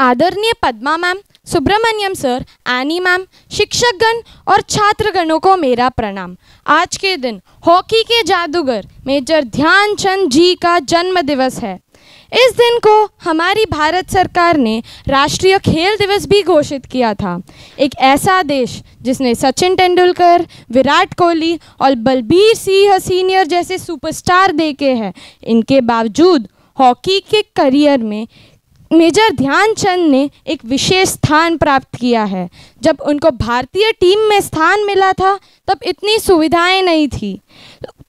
आदरणीय Padma ma'am, Subramaniam sir Annie ma'am, शिक्षकगण और छात्रगणों को मेरा प्रणाम। आज के दिन हॉकी के जादूगर मेजर ध्यानचंद जी का जन्म दिवस है। इस दिन को हमारी भारत सरकार ने राष्ट्रीय खेल दिवस भी घोषित किया था। एक ऐसा देश जिसने सचिन तेंदुलकर, विराट कोहली और बलबीर सिंह सीनियर जैसे सुपरस्टार देखे हैं। इनके बावजूद हॉकी के करियर में मेजर ध्यानचंद ने एक विशेष स्थान प्राप्त किया है। जब उनको भारतीय टीम में स्थान मिला था, तब इतनी सुविधाएँ नहीं थी।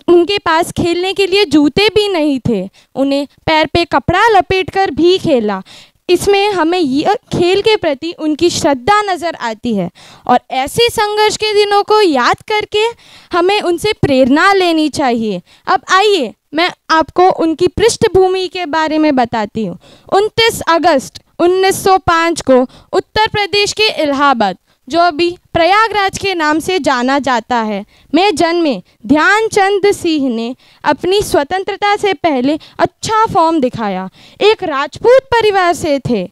उनके पास खेलने के लिए जूते भी नहीं थे। उन्हें पैर पे कपड़ा लपेटकर भी खेला। इसमें हमें यह खेल के प्रति उनकी श्रद्धा नज़र आती है और ऐसे संघर्ष के दिनों को याद करके हमें उनसे प्रेरणा लेनी चाहिए। अब आइए मैं आपको उनकी पृष्ठभूमि के बारे में बताती हूँ। 29 अगस्त 1905 को उत्तर प्रदेश के इलाहाबाद जो अभी प्रयागराज के नाम से जाना जाता है। में जन्मे ध्यानचंद सिंह ने अपनी स्वतंत्रता से पहले अच्छा फॉर्म दिखाया। एक राजपूत परिवार से थे।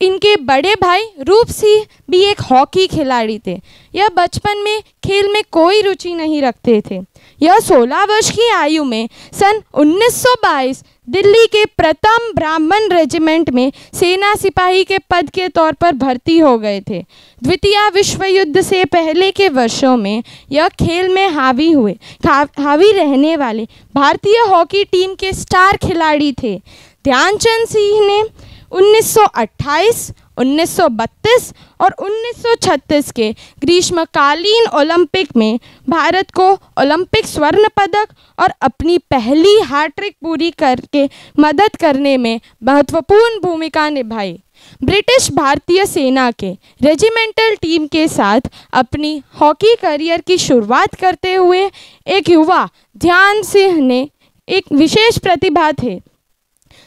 इनके बड़े भाई रूप सिंह भी एक हॉकी खिलाड़ी थे। यह बचपन में खेल में कोई रुचि नहीं रखते थे। यह 16 वर्ष की आयु में सन 1922 दिल्ली के प्रथम ब्राह्मण रेजिमेंट में सेना सिपाही के पद के तौर पर भर्ती हो गए थे। द्वितीय विश्व युद्ध से पहले के वर्षों में यह खेल में हावी हुए हावी रहने वाले भारतीय हॉकी टीम के स्टार खिलाड़ी थे। ध्यानचंद सिंह ने 1928, 1932 और 1936 के ग्रीष्मकालीन ओलंपिक में भारत को ओलंपिक स्वर्ण पदक और अपनी पहली हार्ट्रिक पूरी करके मदद करने में महत्वपूर्ण भूमिका निभाई। ब्रिटिश भारतीय सेना के रेजिमेंटल टीम के साथ अपनी हॉकी करियर की शुरुआत करते हुए एक युवा ध्यान सिंह ने एक विशेष प्रतिभा थे।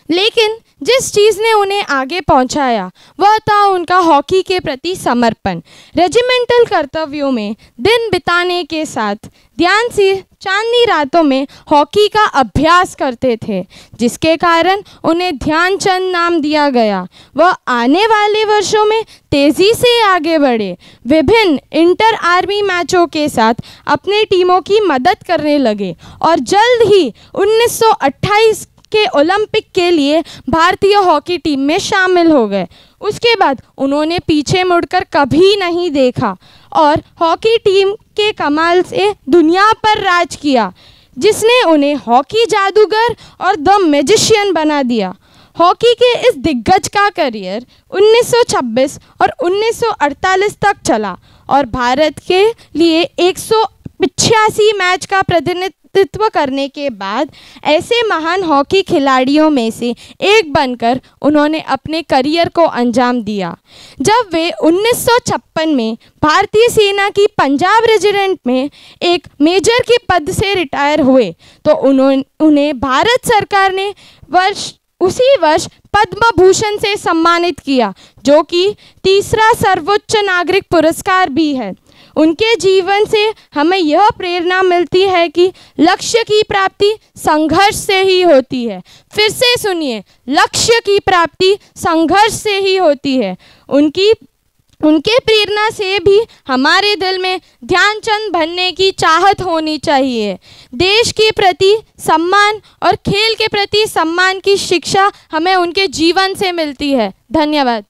लेकिन जिस चीज़ ने उन्हें आगे पहुँचाया, वह था उनका हॉकी के प्रति समर्पण। रेजिमेंटल कर्तव्यों में दिन बिताने के साथ ध्यान से चांदनी रातों में हॉकी का अभ्यास करते थे, जिसके कारण उन्हें ध्यानचंद नाम दिया गया। वह आने वाले वर्षों में तेज़ी से आगे बढ़े, विभिन्न इंटर आर्मी मैचों के साथ अपने टीमों की मदद करने लगे और जल्द ही 1928 के ओलंपिक के लिए भारतीय हॉकी टीम में शामिल हो गए। उसके बाद उन्होंने पीछे मुड़कर कभी नहीं देखा और हॉकी टीम के कमाल से दुनिया पर राज किया, जिसने उन्हें हॉकी जादूगर और द मैजिशियन बना दिया। हॉकी के इस दिग्गज का करियर 1926 और 1948 तक चला और भारत के लिए एक मैच का प्रतिनिधित्व नेतृत्व करने के बाद ऐसे महान हॉकी खिलाड़ियों में से एक बनकर उन्होंने अपने करियर को अंजाम दिया। जब वे 1956 में भारतीय सेना की पंजाब रेजिडेंट में एक मेजर के पद से रिटायर हुए तो उन्होंने उन्हें भारत सरकार ने वर्ष, उसी वर्ष पद्म भूषण से सम्मानित किया, जो कि तीसरा सर्वोच्च नागरिक पुरस्कार भी है। उनके जीवन से हमें यह प्रेरणा मिलती है कि लक्ष्य की प्राप्ति संघर्ष से ही होती है। फिर से सुनिए, लक्ष्य की प्राप्ति संघर्ष से ही होती है। उनकी, उनके प्रेरणा से भी हमारे दिल में ध्यानचंद बनने की चाहत होनी चाहिए। देश के प्रति सम्मान और खेल के प्रति सम्मान की शिक्षा हमें उनके जीवन से मिलती है। धन्यवाद।